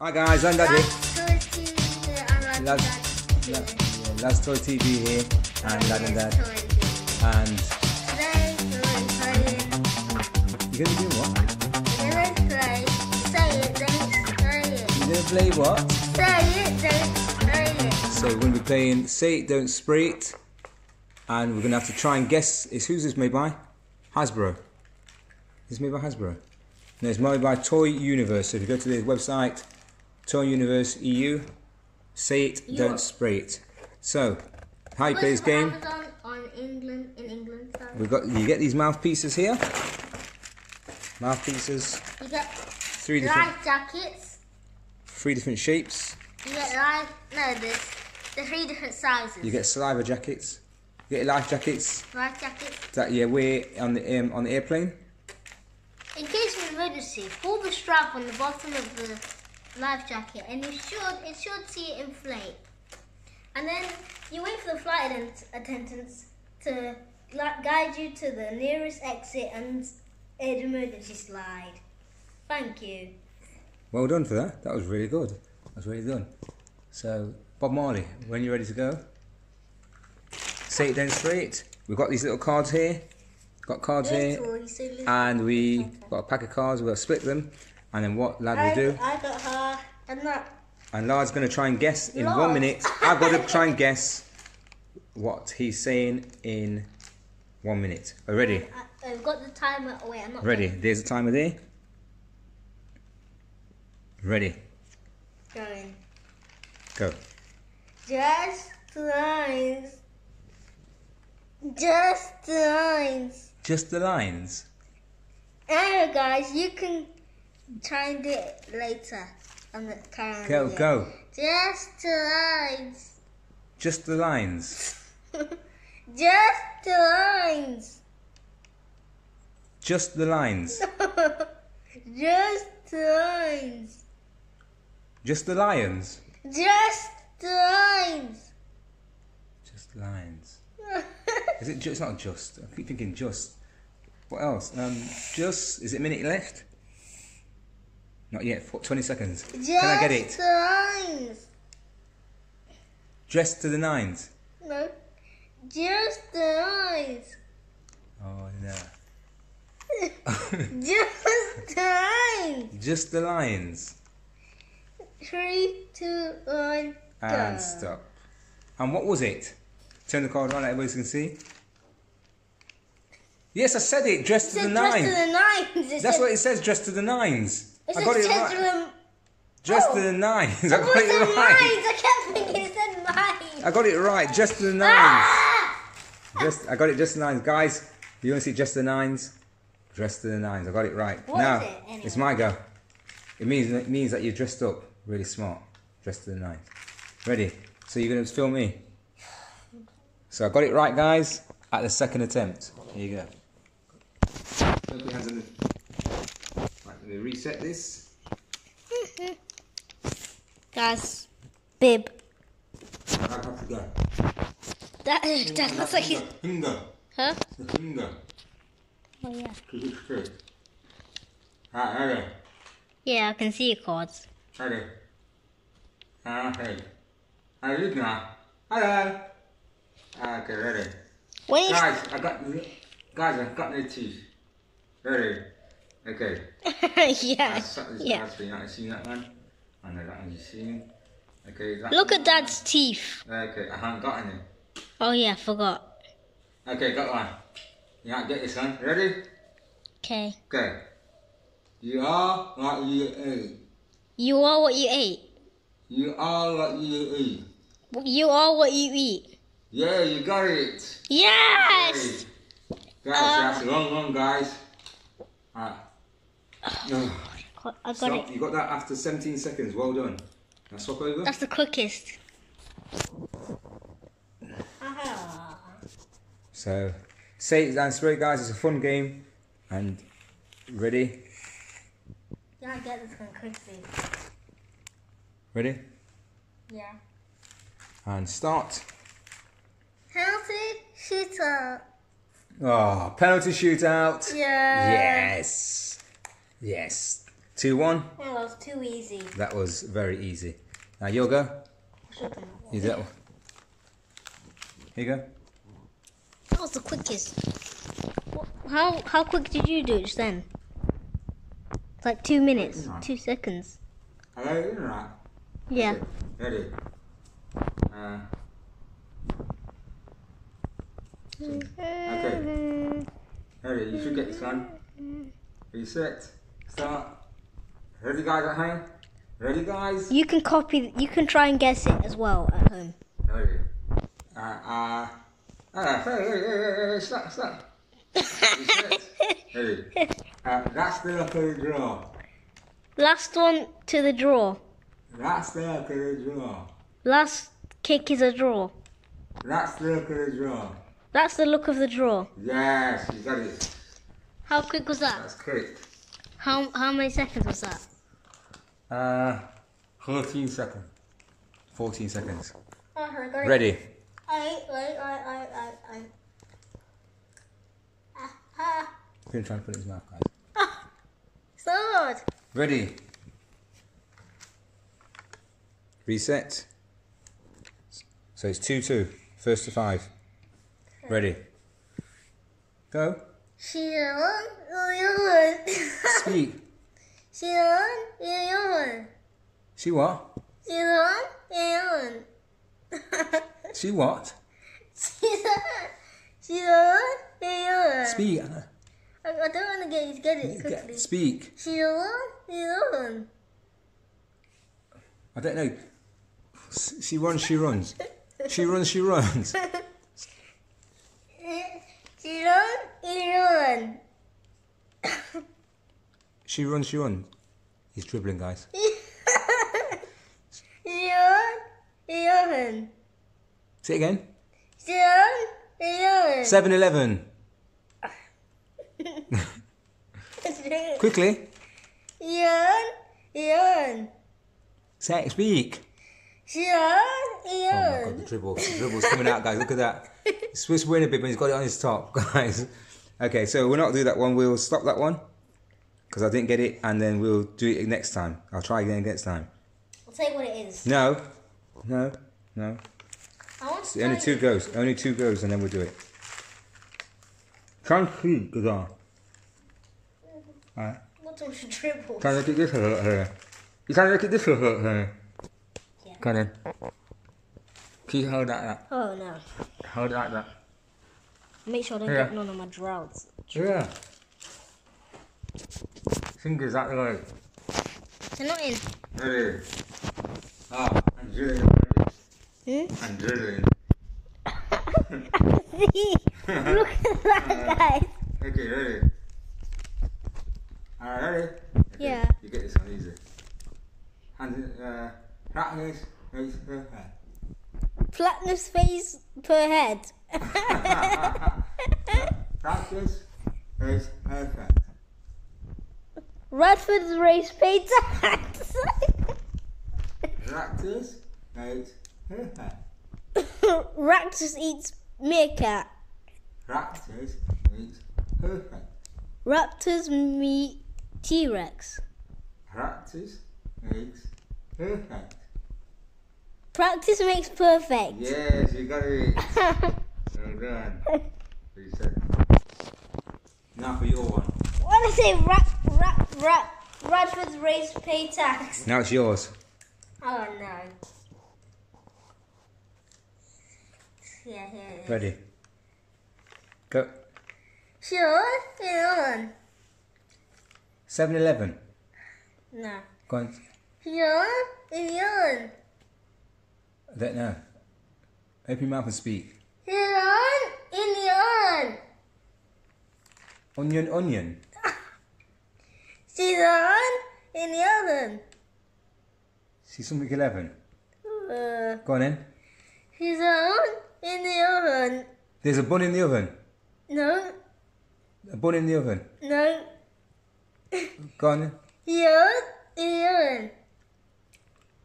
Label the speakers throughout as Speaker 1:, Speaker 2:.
Speaker 1: Hi guys, I'm Daddy.
Speaker 2: Last
Speaker 1: Last, La- yeah, Last Toy TV here, and Dad and Dad. And you're gonna do what? Say it then spray it. You're gonna play what? Say it, then play it. So we're gonna be playing Say It, Don't Spray It, and we're gonna have to try and guess. Is who's this made by? Hasbro. This Is made by Hasbro? No, it's made by Toy Universe. So if you go to their website, Toy Universe EU, Say It,
Speaker 2: You
Speaker 1: Don't Spray It. So, how you play this game?
Speaker 2: England, in England.
Speaker 1: We've got you get these mouthpieces here. Mouthpieces,
Speaker 2: You get
Speaker 1: three different,
Speaker 2: life jackets.
Speaker 1: three different shapes.
Speaker 2: You get life. No, there's the three different sizes.
Speaker 1: You get saliva jackets. You get life jackets
Speaker 2: life jackets.
Speaker 1: that you wear on the um, on the airplane.
Speaker 2: In case of emergency, pull the strap on the bottom of the life jacket, and you should it should see it inflate. And then you wait for the flight attendants to guide you to the nearest exit and an emergency slide. Thank you.
Speaker 1: Well done for that. That was really good. That was really good. So, Bob Marley, when you're ready to go, say it down straight. We've got these little cards here. Got cards here, and we got a pack of cards. We'll split them, and then what lad
Speaker 2: I,
Speaker 1: will do?
Speaker 2: I got her, and that.
Speaker 1: And Lard's going to try and guess in one minute. I've got to try and guess what he's saying in one minute. Are you ready?
Speaker 2: I, I've got the timer. Oh, Wait, I'm not
Speaker 1: Ready. There's the timer there. Ready.
Speaker 2: Going.
Speaker 1: Go.
Speaker 2: Just lines. Just lines.
Speaker 1: Just the lines.
Speaker 2: Anyway, guys, you can try and do it later on the.
Speaker 1: Go, go.
Speaker 2: Just the lines.
Speaker 1: Just the lines.
Speaker 2: Just the lines.
Speaker 1: Just the lines.
Speaker 2: Just the lines.
Speaker 1: Just the lions.
Speaker 2: Just lines.
Speaker 1: Just lines. Is it just? It's not just. I keep thinking just. What else? Um, just. Is it a minute left? Not yet. What, Twenty seconds.
Speaker 2: Just
Speaker 1: Can I get it?
Speaker 2: lines.
Speaker 1: Dressed to the nines.
Speaker 2: No. Just the lines.
Speaker 1: Oh no.
Speaker 2: Just the lines.
Speaker 1: Just the lines.
Speaker 2: Three, two, one, go.
Speaker 1: And stop. And what was it? Turn the card on, everybody can see. Yes, I said it. Dressed
Speaker 2: It
Speaker 1: to the
Speaker 2: dress
Speaker 1: nines.
Speaker 2: to the nines. It
Speaker 1: That's
Speaker 2: said,
Speaker 1: what it says. Dressed to the nines.
Speaker 2: It
Speaker 1: I
Speaker 2: said
Speaker 1: got it
Speaker 2: dress to
Speaker 1: right.
Speaker 2: the
Speaker 1: Dressed
Speaker 2: Oh.
Speaker 1: to the nines. I
Speaker 2: I
Speaker 1: got
Speaker 2: thought it
Speaker 1: it right.
Speaker 2: nines. I kept thinking it said nines.
Speaker 1: I got it right. Just to the nines.
Speaker 2: Ah!
Speaker 1: Just, I got it just the nines, guys. You want to see just the nines? Dressed to the nines. I got it right.
Speaker 2: What
Speaker 1: now
Speaker 2: is it, anyway?
Speaker 1: it's my go. It means it means that you're dressed up, really smart. Dressed to the nines. Ready? So you're gonna film me. So I got it right, guys, at the second attempt. Here you go. Don't put your hands on the. Right, let me reset this.
Speaker 2: Guys, bib.
Speaker 1: I have to go.
Speaker 2: That, that looks like he's.
Speaker 1: Finger.
Speaker 2: Huh?
Speaker 1: The finger.
Speaker 2: Oh, yeah.
Speaker 1: Keep it straight. Alright, okay.
Speaker 2: Yeah, I can see your cards.
Speaker 1: Okay. Okay. How you doing now? Hello. Okay, ready.
Speaker 2: Wait.
Speaker 1: Guys, I got guys, I got new teeth. Ready. Okay.
Speaker 2: yeah,
Speaker 1: suck this
Speaker 2: yeah.
Speaker 1: so you not seen that one. I know that one you seen. Okay.
Speaker 2: Look at Dad's teeth.
Speaker 1: Okay, I haven't got any.
Speaker 2: Oh yeah, forgot.
Speaker 1: Okay, got one. You can't get this one. Ready?
Speaker 2: Okay.
Speaker 1: Okay. You are what you eat.
Speaker 2: You are what you ate.
Speaker 1: You are what you eat.
Speaker 2: You are what you eat.
Speaker 1: Yeah, you got it.
Speaker 2: Yes.
Speaker 1: Hey. Guys, that's um, a long one, guys. Alright. No.
Speaker 2: I got
Speaker 1: Stop.
Speaker 2: it.
Speaker 1: You got that after 17 seconds. Well done. Now swap over.
Speaker 2: That's the quickest.
Speaker 1: So, say it down straight, guys. It's a fun game. And ready?
Speaker 2: Yeah, I get this one quickly.
Speaker 1: Ready?
Speaker 2: Yeah.
Speaker 1: And start.
Speaker 2: Penalty shootout.
Speaker 1: Oh, penalty shootout.
Speaker 2: Yeah.
Speaker 1: Yes. Yes. Two one.
Speaker 2: Oh, that was too easy.
Speaker 1: That was very easy. Now you'll go. You that one. Here you go.
Speaker 2: That was the quickest. How how quick did you do it just then? It's like two minutes,
Speaker 1: on.
Speaker 2: two seconds.
Speaker 1: Hello, right.
Speaker 2: Yeah.
Speaker 1: Ready. Uh, okay. Ready. You should get this one. Reset. Start. Ready, guys at home. Ready, guys.
Speaker 2: You can copy. You can try and guess it as well at home.
Speaker 1: Ready. Uh, uh. Uh, hey, hey, hey, hey, hey, stop, stop. Ready. Uh, that's the look of the draw.
Speaker 2: Last one to the draw.
Speaker 1: That's the look of the draw.
Speaker 2: Last kick is a draw.
Speaker 1: That's the look of the draw.
Speaker 2: That's the look of the draw.
Speaker 1: Yes, you got it.
Speaker 2: How quick was that?
Speaker 1: That's quick.
Speaker 2: How how many seconds was that?
Speaker 1: Uh, 14 seconds. 14 seconds.
Speaker 2: Oh, I
Speaker 1: Ready.
Speaker 2: I I I I I I. Ah, ah.
Speaker 1: I'm going to try and put it in his mouth, guys.
Speaker 2: ah. Sword.
Speaker 1: Ready. Reset. So it's 2 2. First to 5. Ready. Go.
Speaker 2: Şiron uyuyor.
Speaker 1: Speak.
Speaker 2: Şiron uyuyor.
Speaker 1: She what?
Speaker 2: Şiron uyuyor.
Speaker 1: she what?
Speaker 2: Şiron. Şiron uyuyor.
Speaker 1: Speak Anna.
Speaker 2: I, I don't want to get it, get it quickly.
Speaker 1: Get, speak.
Speaker 2: Şiron uyuyor.
Speaker 1: I don't know. She runs, she runs. She runs, she runs.
Speaker 2: run.
Speaker 1: she runs, she runs. He's dribbling, guys.
Speaker 2: Seven, eleven.
Speaker 1: Say it again.
Speaker 2: Seven, eleven.
Speaker 1: Seven, eleven. Quickly.
Speaker 2: Seven, eleven.
Speaker 1: Say it, speak.
Speaker 2: Seven, eleven.
Speaker 1: Oh my god, the dribble. The dribble's coming out, guys. Look at that. Swiss wearing a bit, but he's got it on his top, guys. Okay, so we'll not do that one. We'll stop that one because I didn't get it, and then we'll do it next time. I'll try again next time.
Speaker 2: I'll tell you what it is.
Speaker 1: No, no, no.
Speaker 2: I want to
Speaker 1: Only two
Speaker 2: you.
Speaker 1: goes. Only two goes, and then we'll do it. Try and speak, good on. Alright.
Speaker 2: What was your dribble?
Speaker 1: Try and look at this here. here. You try and look at this here. here.
Speaker 2: Yeah.
Speaker 1: Come on then. Keep hold that, that.
Speaker 2: Oh no.
Speaker 1: Hold it like that.
Speaker 2: Make sure I don't
Speaker 1: Yeah.
Speaker 2: get none of my droughts.
Speaker 1: Yeah. Fingers out the way.
Speaker 2: They're not in.
Speaker 1: Ready. Ah, I'm drilling.
Speaker 2: Hmm?
Speaker 1: I'm drilling.
Speaker 2: See? Look at that, guys.
Speaker 1: Okay, ready. Alright, ready? Okay,
Speaker 2: Yeah.
Speaker 1: You get this one easy. Hand, uh, practice. Face, uh,
Speaker 2: Platinum's face per head.
Speaker 1: Practice. Face, perfect.
Speaker 2: Radford's race paid tax.
Speaker 1: Practice. Face, perfect.
Speaker 2: Raptors eats meerkat.
Speaker 1: Practice. Face, perfect.
Speaker 2: Raptors meet T-Rex.
Speaker 1: Practice makes perfect.
Speaker 2: Practice makes perfect.
Speaker 1: Yes, you got it. Well done. Reset. Now for your one.
Speaker 2: When I say rap, rap, rap, Radford's race pay tax.
Speaker 1: Now it's yours.
Speaker 2: Oh no. Yeah, yeah, yeah.
Speaker 1: Ready. Go.
Speaker 2: Sure, Leon.
Speaker 1: 7 Eleven.
Speaker 2: No.
Speaker 1: Go on.
Speaker 2: Sure, Leon.
Speaker 1: I don't know. Open your mouth and speak.
Speaker 2: Leon, Leon.
Speaker 1: Onion, onion.
Speaker 2: Leon, Leon.
Speaker 1: See something 11.
Speaker 2: Uh,
Speaker 1: Go on then.
Speaker 2: Leon, Leon.
Speaker 1: There's a bun in the oven.
Speaker 2: No,
Speaker 1: A bun in the oven.
Speaker 2: no.
Speaker 1: Go on then.
Speaker 2: Leon, Leon.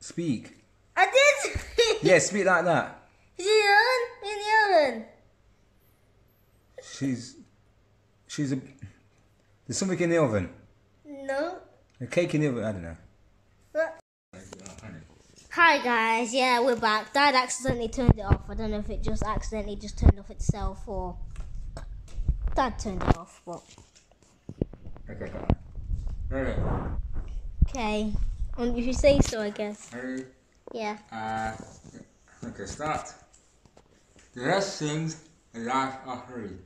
Speaker 1: Speak.
Speaker 2: I did.
Speaker 1: Yeah, speak like that.
Speaker 2: Leon, Leon.
Speaker 1: She's. She's a. There's something in the oven.
Speaker 2: No.
Speaker 1: A cake in the oven, I don't know.
Speaker 2: Hi guys, yeah, we're back. Dad accidentally turned it off. I don't know if it just accidentally just turned off itself or Dad turned it off. But
Speaker 1: Okay. Ready?
Speaker 2: okay, um, if you say so, I guess.
Speaker 1: Ready?
Speaker 2: Yeah.
Speaker 1: Uh, okay, start. The best things in life are free.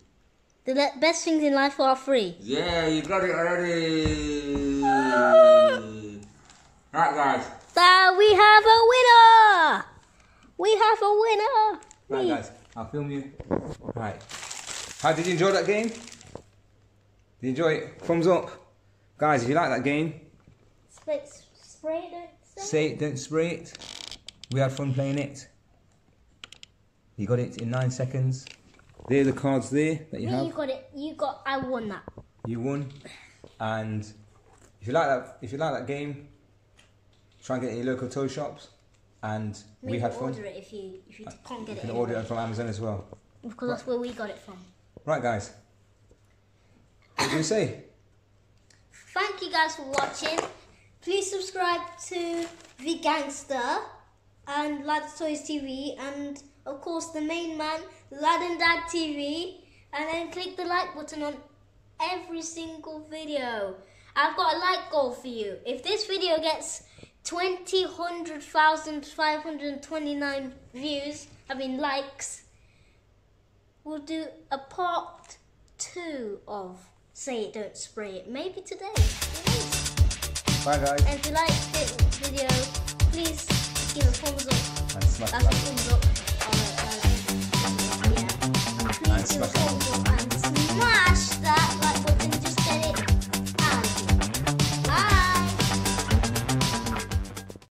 Speaker 2: The best things in life are free.
Speaker 1: Yeah, you got it already. Alright, guys.
Speaker 2: So we have a winner. We have a winner.
Speaker 1: Right, guys. I'll film you. Right. How did you enjoy that game? Did you enjoy it? Thumbs up. Guys, if you like that game,
Speaker 2: Spray, spray it. don't
Speaker 1: say it, don't spray it. We had fun playing it. You got it in nine seconds. There are the cards there that you
Speaker 2: Me, you got it. You got. I won that.
Speaker 1: You won. And if you like that, if you like that game, try and get it in your local toy shops. And we
Speaker 2: Maybe
Speaker 1: had fun.
Speaker 2: Order it if you if you uh, can't get
Speaker 1: You
Speaker 2: it.
Speaker 1: can order it from Amazon as well.
Speaker 2: because that's where we got it from.
Speaker 1: Right, guys. What do you say?
Speaker 2: Thank you guys for watching. Please subscribe to The Gangster and Lads Toys TV and of course the main man, Lad and Dad TV. And then click the like button on every single video. I've got a like goal for you. If this video gets 20, 100,529 views, I mean likes, we'll do a part two of Say It Don't Spray It. Maybe today.
Speaker 1: Bye, guys.
Speaker 2: And if you like this video, please yeah,
Speaker 1: let's
Speaker 2: hold
Speaker 1: it
Speaker 2: thumbs up.
Speaker 1: Smash
Speaker 2: that like.